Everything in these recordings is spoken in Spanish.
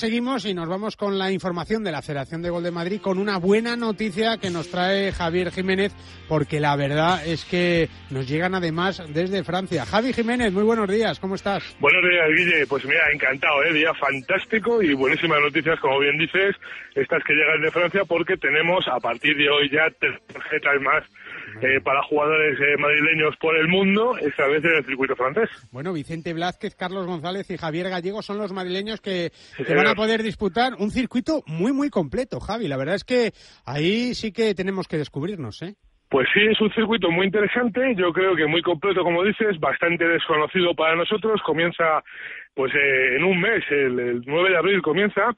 Seguimos y nos vamos con la información de la Federación de Gol de Madrid con una buena noticia que nos trae Javier Jiménez, porque la verdad es que nos llegan además desde Francia. Javi Jiménez, muy buenos días, ¿cómo estás? Buenos días, Guille. Pues mira, encantado, ¿eh? día fantástico y buenísimas noticias, como bien dices, estas que llegan de Francia, porque tenemos a partir de hoy ya tres tarjetas más eh, para jugadores eh, madrileños por el mundo, esta vez en el circuito francés. Bueno, Vicente Blázquez, Carlos González y Javier Gallego son los madrileños que, que van a poder disputar un circuito muy, muy completo, Javi. La verdad es que ahí sí que tenemos que descubrirnos, ¿eh? Pues sí, es un circuito muy interesante, yo creo que muy completo, como dices, bastante desconocido para nosotros. Comienza pues eh, en un mes, el, 9 de abril comienza,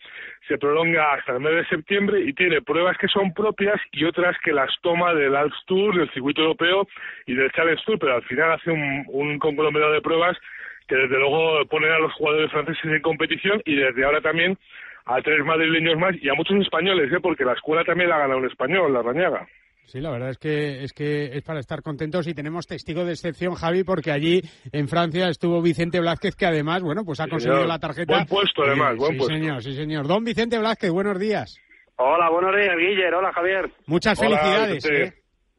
se prolonga hasta el mes de septiembre y tiene pruebas que son propias y otras que las toma del Alps Tour, del circuito europeo y del Challenge Tour, pero al final hace un, un conglomerado de pruebas que desde luego ponen a los jugadores franceses en competición y desde ahora también a tres madrileños más y a muchos españoles, ¿eh? porque la escuela también la ha ganado un español, la Rañaga. Sí, la verdad es que es que es para estar contentos y tenemos testigo de excepción, Javi, porque allí en Francia estuvo Vicente Blázquez, que además, bueno, pues ha conseguido la tarjeta. Buen puesto, además, buen sí, puesto. señor, sí, señor. Don Vicente Blázquez, buenos días. Hola, buenos días, Guiller. Hola, Javier. Muchas Hola, felicidades. ¿eh?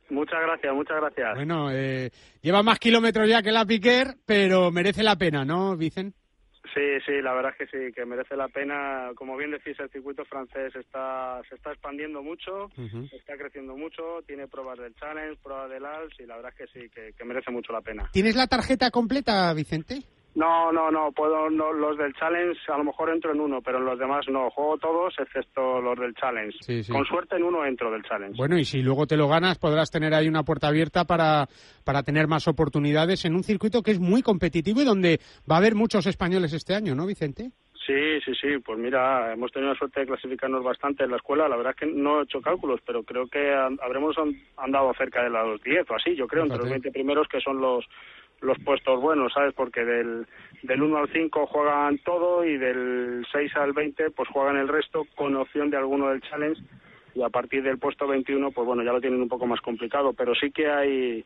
Muchas gracias, muchas gracias. Bueno, eh, lleva más kilómetros ya que la Piquer, pero merece la pena, ¿no, Vicente? Sí, sí, la verdad es que sí, que merece la pena. Como bien decís, el circuito francés está, se está expandiendo mucho, está creciendo mucho, tiene pruebas del Challenge, pruebas del Alps y la verdad es que sí, que, que merece mucho la pena. ¿Tienes la tarjeta completa, Vicente? No, no, no, puedo, no, los del Challenge a lo mejor entro en uno, pero en los demás no. Juego todos excepto los del Challenge. Sí, sí. Con suerte en uno entro del Challenge. Bueno, y si luego te lo ganas, podrás tener ahí una puerta abierta para, para tener más oportunidades en un circuito que es muy competitivo y donde va a haber muchos españoles este año, ¿no, Vicente? Sí, sí, sí, pues mira, hemos tenido la suerte de clasificarnos bastante en la escuela. La verdad es que no he hecho cálculos, pero creo que habremos an- andado cerca de los 10 o así, yo creo, entre los Fíjate. 20 primeros que son los los puestos buenos, ¿sabes? Porque del, del 1 al 5 juegan todo y del 6 al 20 pues juegan el resto con opción de alguno del challenge y a partir del puesto 21 pues bueno, ya lo tienen un poco más complicado, pero sí que hay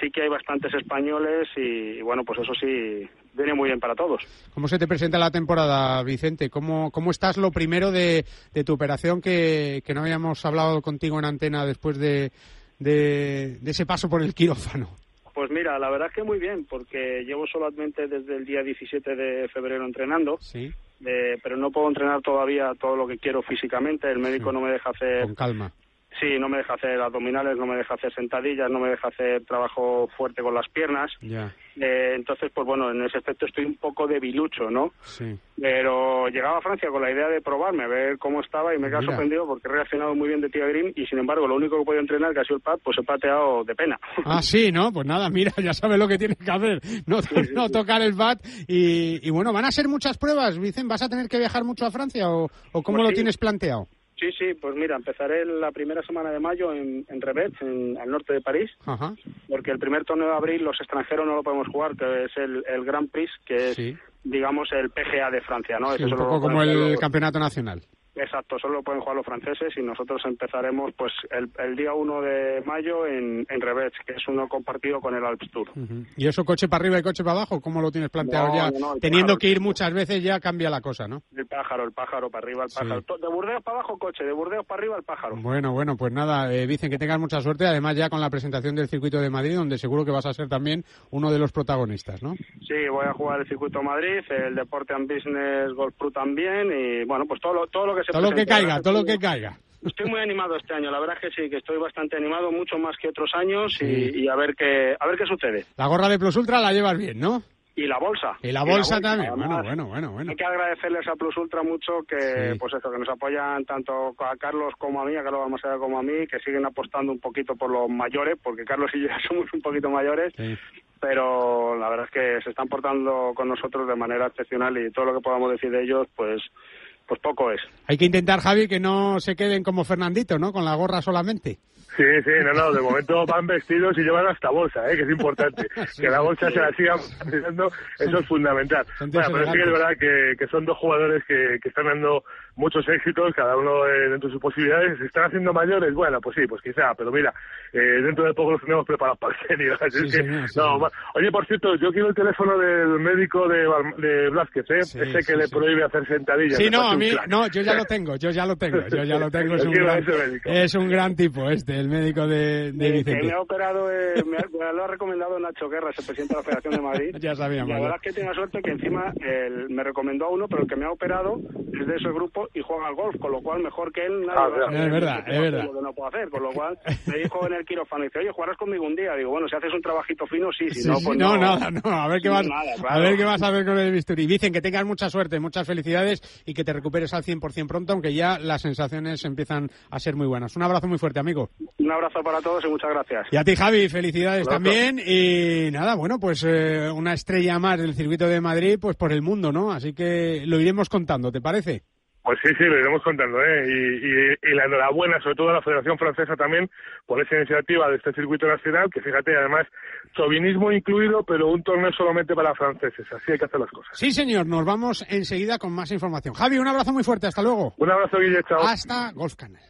sí que hay bastantes españoles y, bueno, pues eso sí viene muy bien para todos. ¿Cómo se te presenta la temporada, Vicente? ¿Cómo, cómo estás lo primero de, de tu operación que, que no habíamos hablado contigo en antena después de, de, de ese paso por el quirófano? Pues mira, la verdad es que muy bien, porque llevo solamente desde el día 17 de febrero entrenando, Sí, eh, pero no puedo entrenar todavía todo lo que quiero físicamente. El médico Sí. no me deja hacer, con calma. Sí, no me deja hacer abdominales, no me deja hacer sentadillas, no me deja hacer trabajo fuerte con las piernas. Ya, Eh, entonces, pues bueno, en ese aspecto estoy un poco debilucho, ¿no? sí. Pero llegaba a Francia con la idea de probarme, a ver cómo estaba y me Mira. sorprendido porque he reaccionado muy bien de Tía Green y sin embargo lo único que he podido entrenar, que ha sido el pad, pues he pateado de pena. Ah, sí, ¿no? Pues nada, mira, ya sabes lo que tienes que hacer. No, no tocar el bat. Y, y bueno, ¿van a ser muchas pruebas, Vicente? ¿Vas a tener que viajar mucho a Francia o, o cómo Pues lo tienes planteado? Sí, sí, pues mira, empezaré la primera semana de mayo en, en Rebet, en, al norte de París, Ajá, porque el primer torneo de abril los extranjeros no lo podemos jugar, que es el, el Grand Prix, que es, digamos, el PGA de Francia, ¿no? Sí, Ese un poco como el campeonato nacional. Exacto, solo lo pueden jugar los franceses y nosotros empezaremos pues el, el día 1 de mayo en, en Rebet, que es uno compartido con el Alps Tour. ¿Y eso coche para arriba y coche para abajo? ¿Cómo lo tienes planteado No, ya? no, Teniendo pájaro. que ir muchas veces ya cambia la cosa, ¿no? El pájaro, el pájaro, para arriba el pájaro. De Burdeos para abajo coche, de Burdeos para arriba el pájaro. Bueno, bueno, pues nada, eh, Vicen, que tengas mucha suerte. Además, ya con la presentación del circuito de Madrid, donde seguro que vas a ser también uno de los protagonistas, ¿no? Sí, voy a jugar el circuito Madrid, el Deporte and Business Golf Pro también y bueno, pues todo lo, todo lo que se Todo lo que caiga, todo lo que caiga. Estoy muy animado este año, la verdad es que sí, que estoy bastante animado, mucho más que otros años Sí. y, y a ver qué a ver qué sucede. La gorra de Plus Ultra la llevas bien, ¿no? Y la bolsa. Y la bolsa también. además. Bueno, bueno, bueno, bueno. Hay que agradecerles a Plus Ultra mucho que, Sí. pues eso, que nos apoyan tanto a Carlos como a mí, a Carlos Balmaseda como a mí, que siguen apostando un poquito por los mayores, porque Carlos y yo ya somos un poquito mayores, Sí. pero la verdad es que se están portando con nosotros de manera excepcional y todo lo que podamos decir de ellos, pues, pues poco es. Hay que intentar, Javi, que no se queden como Fernandito, ¿no? Con la gorra solamente. Sí, sí, no, no, de momento van vestidos y llevan hasta bolsa, ¿eh? que es importante. que la bolsa se la sigan manteniendo, eso es fundamental. Bueno, pero sí que es verdad que, que son dos jugadores que, que están dando muchos éxitos, cada uno eh, dentro de sus posibilidades. ¿Se están haciendo mayores? Bueno, pues sí, pues quizá, pero mira, eh, dentro de poco los tenemos preparados para el senior. no, Oye, por cierto, yo quiero el teléfono del médico de, de Blázquez, ¿eh? ese que le prohíbe hacer sentadillas. Sí, no, mí, no, yo ya lo tengo, yo ya lo tengo, yo ya lo tengo. Es un, gran, es un gran tipo este, el médico de, de Vicente. Que me ha operado, eh, me, lo ha recomendado Nacho Guerra, el presidente de la Federación de Madrid. ya sabíamos. la verdad es que tiene suerte que encima el, me recomendó a uno, pero el que me ha operado es de ese grupo y juega al golf, con lo cual mejor que él nadie ah, Es verdad, es verdad. Lo que no puedo hacer, con lo cual me dijo en el quirófano, dice, oye, jugarás conmigo un día. Digo, bueno, si haces un trabajito fino, sí, si no, pues no. No, nada, no, a ver qué vas, a ver qué vas a ver con el bisturí. Dicen que tengas mucha suerte, muchas felicidades y que te recuperes al 100% pronto, aunque ya las sensaciones empiezan a ser muy buenas. Un abrazo muy fuerte, amigo. Un abrazo para todos y muchas gracias. Y a ti, Javi, felicidades también. Y nada, bueno, pues eh, una estrella más del circuito de Madrid, pues por el mundo, ¿no? Así que lo iremos contando, ¿te parece? Pues sí, sí, lo iremos contando, ¿eh? Y, y, la enhorabuena, sobre todo a la Federación Francesa también, por esa iniciativa de este circuito nacional, que fíjate, además, chauvinismo incluido, pero un torneo solamente para franceses. Así hay que hacer las cosas. Sí, señor, nos vamos enseguida con más información. Javi, un abrazo muy fuerte, hasta luego. Un abrazo, Guille, chao. Hasta Golf Canal.